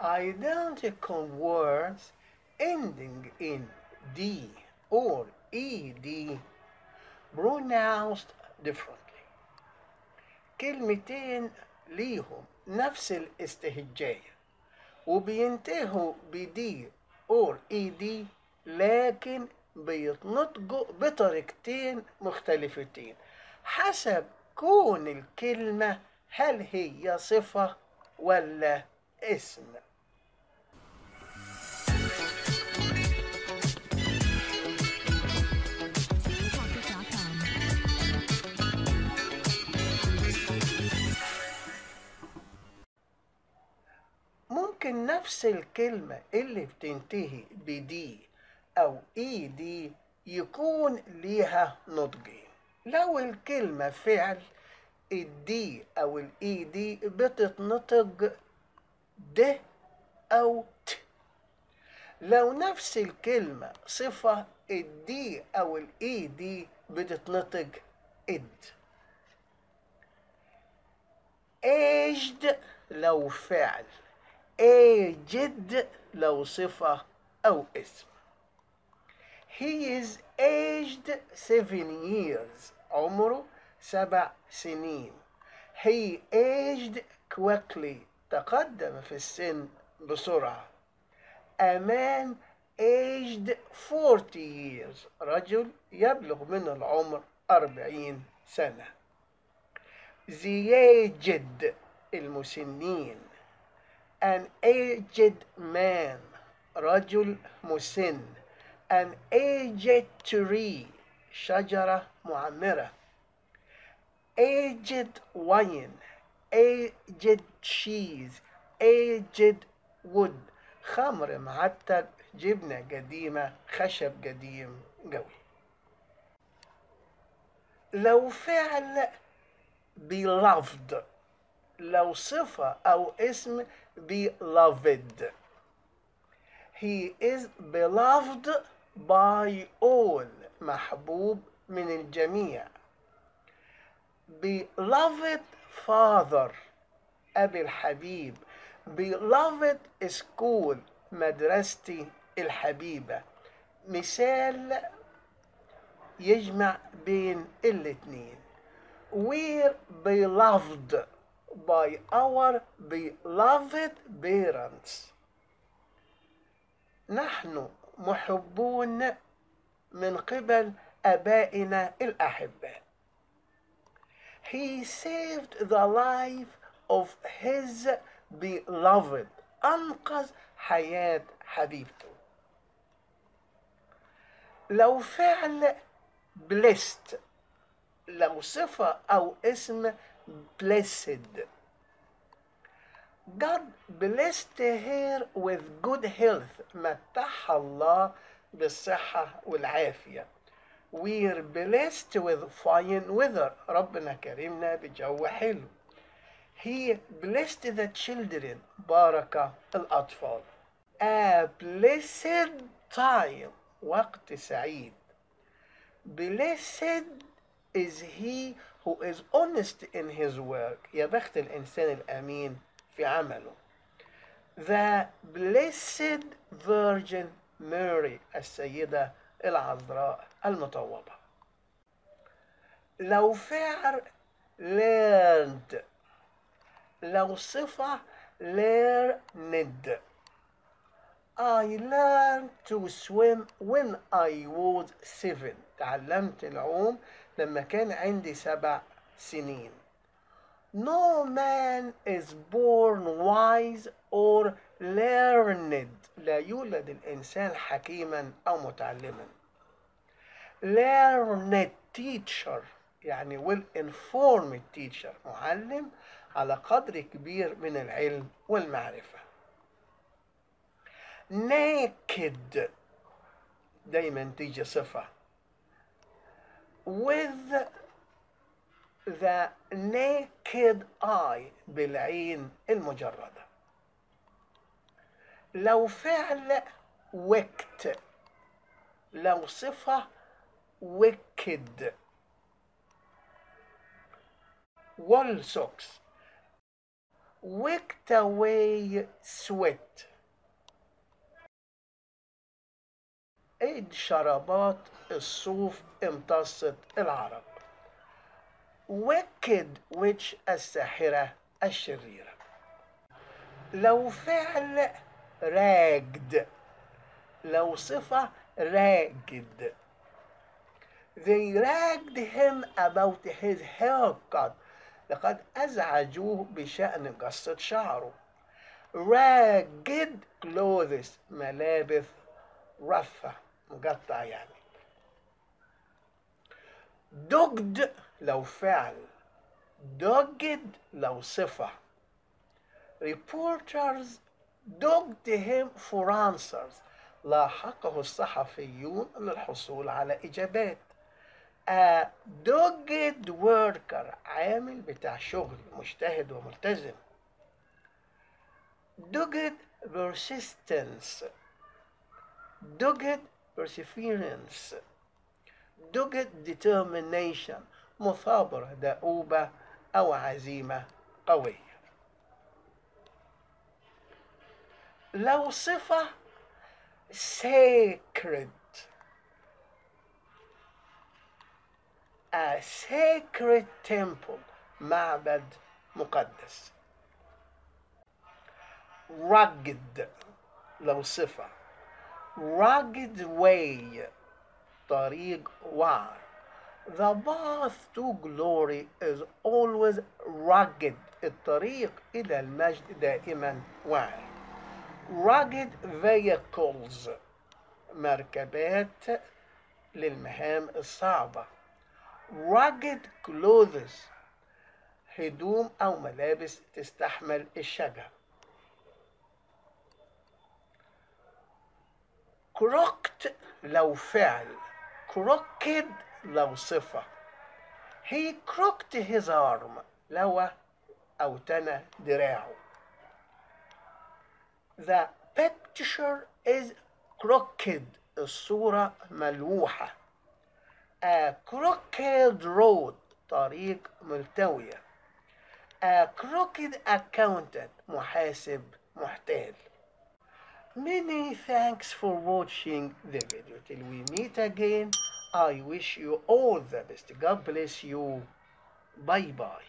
identical words ending in D or ED pronounced differently. كلمتين ليهم نفس الاستهجاية وبينتهوا بدي or ED لكن بيتنطقوا بطريقتين مختلفتين. حسب كون الكلمة هل هي صفة ولا اسم. ممكن نفس الكلمة اللي بتنتهي بدي أو إي دي يكون ليها نطقين لو الكلمة فعل ال D أو ال ED بتتنطق د أو ت. لو نفس الكلمة صفة ال D أو ال ED بتتنطق إد. aged لو فعل. aged لو صفة أو اسم. He is aged seven years. عمره سبع سنين. He aged quickly. تقدم في السن بسرعة. A man aged 40 years. رجل يبلغ من العمر أربعين سنة. The aged المسنين. An aged man. رجل مسن. An aged tree. شجرة معمرة. Aged wine. Aged cheese Aged wood خمر معتب جبنة قديمة خشب قديم قوي لو فعل beloved لو صفة أو اسم beloved He is beloved by all محبوب من الجميع beloved father أبي الحبيب beloved school مدرستي الحبيبة مثال يجمع بين الاتنين. We're beloved by our beloved parents. نحن محبون من قبل آبائنا الأحباء He saved the life of his beloved أنقذ حياة حبيبته لو فعل blessed لو صفة أو اسم blessed God blessed her with good health متعها الله بالصحة والعافية We're blessed with fine weather ربنا كرمنا بجو حلو He blessed the children بارك الأطفال A blessed time وقت سعيد Blessed is he who is honest in his work يا بخت الإنسان الأمين في عمله The blessed Virgin Mary السيدة العذراء المطوبة. لو فعل learned لو صفة learned. I learned to swim when I was seven. تعلمت العوم لما كان عندي سبع سنين. No man is born wise or learned. لا يولد الإنسان حكيما أو متعلما. Learned teacher يعني will informed teacher معلم على قدر كبير من العلم والمعرفة. Naked دايما تيجي صفة. With the naked eye بالعين المجردة. لو فعل وكت لو صفة wicked. Wool socks. Wicked away sweat. عيد شرابات الصوف امتصت العرق wicked witch الساحرة الشريرة لو فعل راجد لو صفة راجد They ragged him about his haircut لقد أزعجوه بشأن قصة شعره ragged clothes ملابس رفة مقطع يعني dogged لو فعل dogged لو صفة reporters dogged him for answers لاحقه الصحفيون للحصول على إجابات dogged worker عامل بتاع شغل مجتهد وملتزم dogged persistence dogged perseverance dogged determination مثابرة دؤوبة أو عزيمة قوية لو صفة sacred a sacred temple معبد مقدس rugged لو صفة rugged way طريق وعر The path to glory is always rugged الطريق إلى المجد دائما وعر rugged vehicles مركبات للمهام الصعبة rugged clothes هدوم أو ملابس تستحمل الشجر crooked لو فعل crooked لو صفة he crooked his arm لوى أو تنى دراعه The picture is crooked الصورة ملوحة A crooked road طريق ملتوية A crooked accountant محاسب محتال Many thanks for watching the video. Till we meet again, I wish you all the best. God bless you. Bye bye.